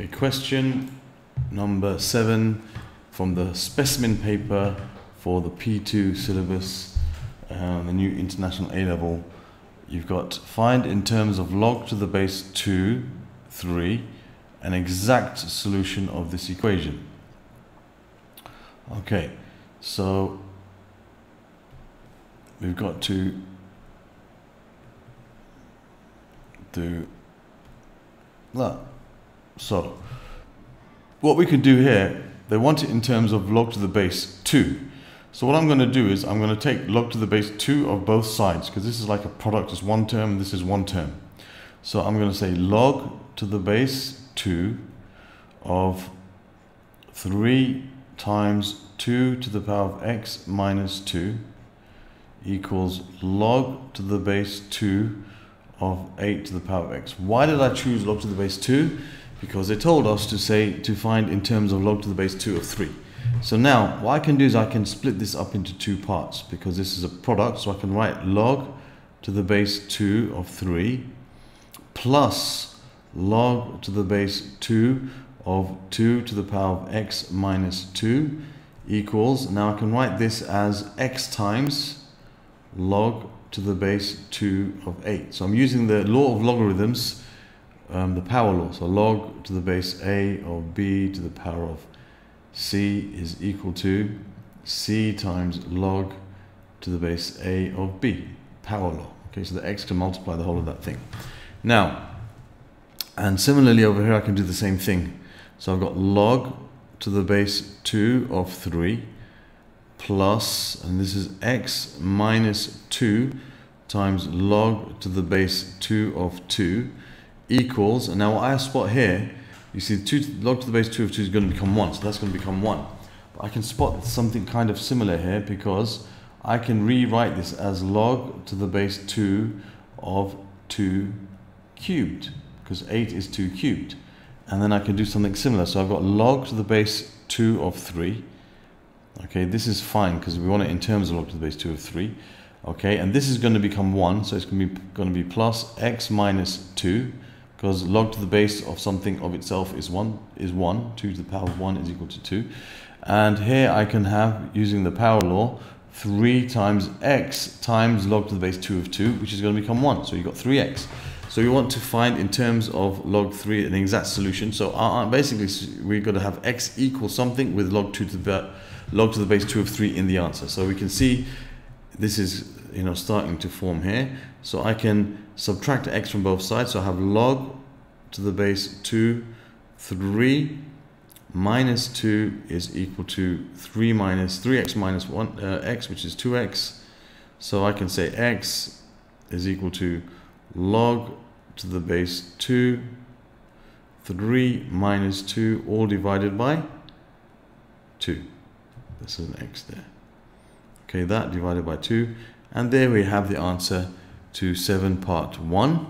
Okay, question number seven from the specimen paper for the P2 syllabus, uh, the new international A level. You've got find in terms of log to the base 2, 3, an exact solution of this equation. Okay, so we've got to do that. So, what we can do here, they want it in terms of log to the base 2. So what I'm going to do is I'm going to take log to the base 2 of both sides because this is like a product, it's one term, this is one term. So I'm going to say log to the base 2 of 3 times 2 to the power of x minus 2 equals log to the base 2 of 8 to the power of x. Why did I choose log to the base 2? Because they told us to say to find in terms of log to the base 2 of 3. So now what I can do is I can split this up into two parts because this is a product so I can write log to the base 2 of 3 plus log to the base 2 of 2 to the power of x minus 2 equals, now I can write this as x times log to the base 2 of 8. So I'm using the law of logarithms, um, the power law. So log to the base a of b to the power of c is equal to c times log to the base a of b, power law. Okay, so the x to multiply the whole of that thing. Now, and similarly over here I can do the same thing. So I've got log to the base 2 of 3 plus, and this is x minus 2 times log to the base 2 of 2 equals, and now I spot here, you see two, log to the base 2 of 2 is going to become 1, so that's going to become 1. But I can spot something kind of similar here because I can rewrite this as log to the base 2 of 2 cubed, because 8 is 2 cubed. And then I can do something similar. So I've got log to the base 2 of 3. Okay, this is fine because we want it in terms of log to the base 2 of 3. Okay, and this is going to become 1, so it's going to be, going to be plus x minus 2 because log to the base of something of itself is 1, is 1, 2 to the power of 1 is equal to 2. And here I can have, using the power law, 3 times x times log to the base 2 of 2, which is going to become 1. So you've got 3x. So you want to find in terms of log 3 an exact solution. So uh, uh basically we're going to have x equal something with log 2 to the log to the base 2 of 3 in the answer. So we can see this is you know starting to form here. So I can subtract x from both sides. So I have log to the base 2 3 minus 2 is equal to 3 minus 3x minus 1 uh, x which is 2x. So I can say x is equal to log to the base 2, 3 minus 2, all divided by 2. This is an x there. Okay, that divided by 2. And there we have the answer to 7 part 1.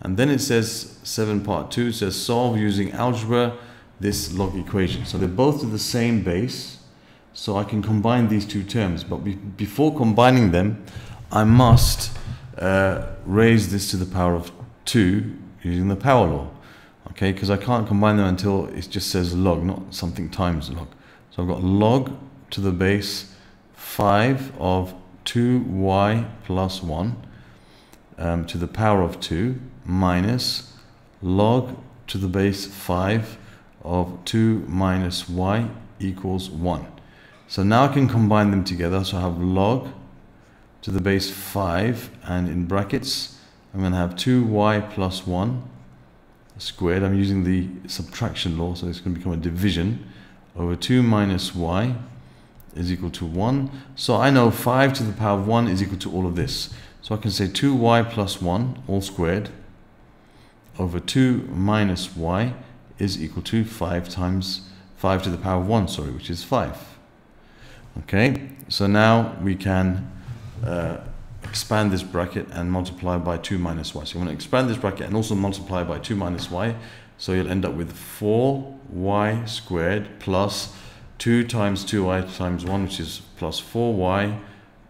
And then it says 7 part 2, it says solve using algebra this log equation. So they're both to the same base. So I can combine these two terms. But be before combining them, I must uh, raise this to the power of 2 using the power law. Okay, because I can't combine them until it just says log, not something times log. So I've got log to the base 5 of 2y plus 1 um, to the power of 2 minus log to the base 5 of 2 minus y equals 1. So now I can combine them together. So I have log to the base 5 and in brackets I'm going to have 2y plus 1 squared. I'm using the subtraction law so it's going to become a division over 2 minus y is equal to 1. So I know 5 to the power of 1 is equal to all of this. So I can say 2y plus 1 all squared over 2 minus y is equal to 5 times 5 to the power of 1, sorry, which is 5. Okay, so now we can uh, expand this bracket and multiply by 2 minus y. So you want to expand this bracket and also multiply by 2 minus y. So you'll end up with 4y squared plus 2 times 2y times 1, which is plus 4y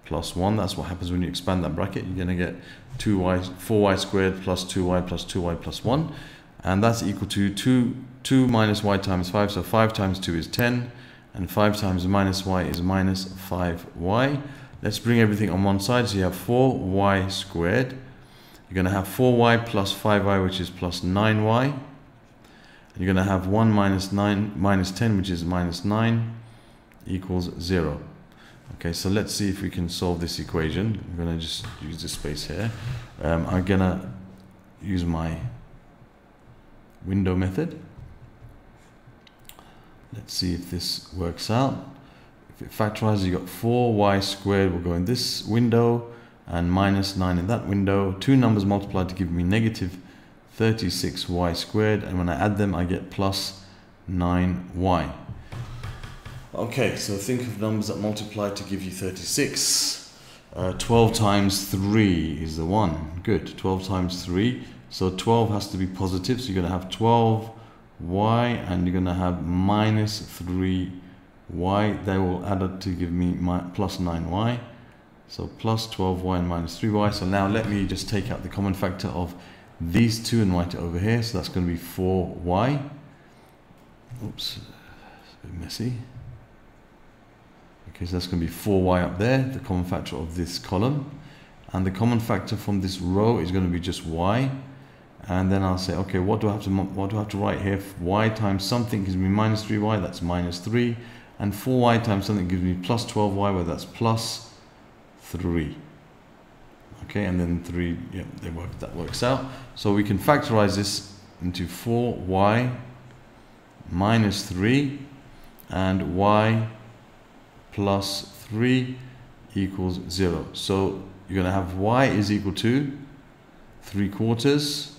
plus 1. That's what happens when you expand that bracket. You're going to get 2y, 4y squared plus 2y plus 2y plus 1. and that's equal to 2, 2 minus y times 5, so 5 times 2 is 10, and 5 times minus y is minus 5y. Let's bring everything on one side, so you have 4y squared. You're going to have 4y plus 5y, which is plus 9y. You're going to have 1 minus 9 minus 10, which is minus 9, equals 0. Okay, so let's see if we can solve this equation. I'm going to just use this space here. Um, I'm going to use my window method. Let's see if this works out. If it factorizes, you got 4y squared will go in this window and minus 9 in that window. Two numbers multiplied to give me negative 36y squared and when I add them I get plus 9y. Okay, so think of numbers that multiply to give you 36. Uh, 12 times 3 is the one. Good. 12 times 3. So 12 has to be positive. So you're going to have 12y and you're going to have minus 3y. They will add up to give me my plus 9y. So plus 12y and minus 3y. So now let me just take out the common factor of these two and write it over here. So that's going to be 4y. Oops, it's a bit messy. Okay, so that's going to be 4y up there, the common factor of this column. And the common factor from this row is going to be just y. And then I'll say, okay, what do I have to what do I have to write here? y times something gives me minus 3y, that's minus 3. And 4y times something gives me plus 12y, where that's plus 3. Okay, and then 3, yeah, they work, that works out. So we can factorize this into 4y minus 3 and y plus 3 equals 0. So you're going to have y is equal to 3 quarters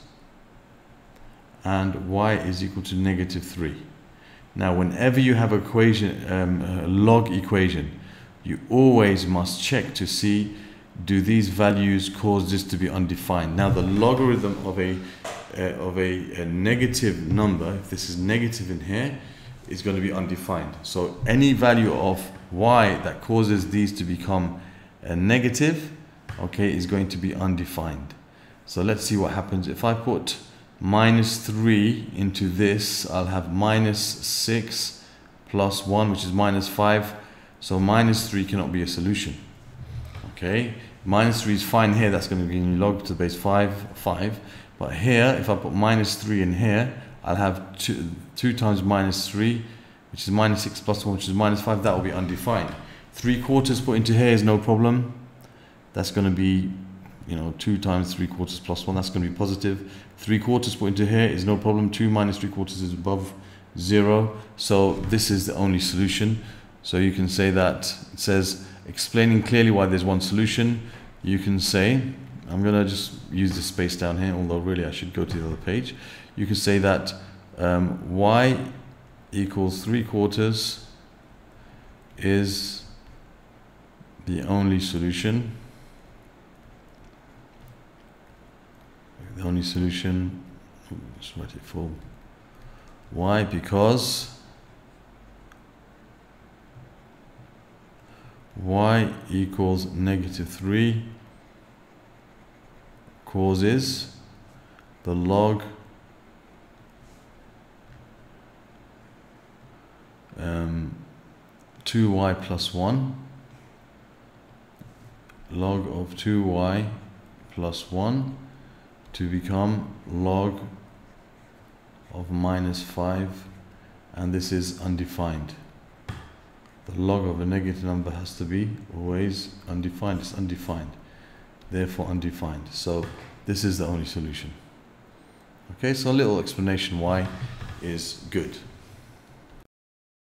and y is equal to negative 3. Now whenever you have equation, um, a log equation, you always must check to see do these values cause this to be undefined. Now the logarithm of a, uh, of a, a negative number, if this is negative in here, is going to be undefined. So any value of y that causes these to become a negative, okay, is going to be undefined. So let's see what happens. If I put minus 3 into this, I'll have minus 6 plus 1, which is minus 5. So minus 3 cannot be a solution. Okay, minus 3 is fine here, that's going to be log to the base 5, 5. But here, if I put minus 3 in here, I'll have 2, two times minus 3, which is minus 6 plus 1, which is minus 5. That will be undefined. 3 quarters put into here is no problem. That's going to be, you know, 2 times 3 quarters plus 1. That's going to be positive. 3 quarters put into here is no problem. 2 minus 3 quarters is above 0. So this is the only solution. So you can say that it says explaining clearly why there's one solution. You can say, I'm going to just use the space down here, although really I should go to the other page you can say that um, y equals 3 quarters is the only solution. The only solution, let's write it full. Why? Because y equals negative 3 causes the log um, 2y plus 1 log of 2y plus 1 to become log of minus 5 and this is undefined. The log of a negative number has to be always undefined. It's undefined. Therefore undefined. So this is the only solution. Okay, so a little explanation why is good.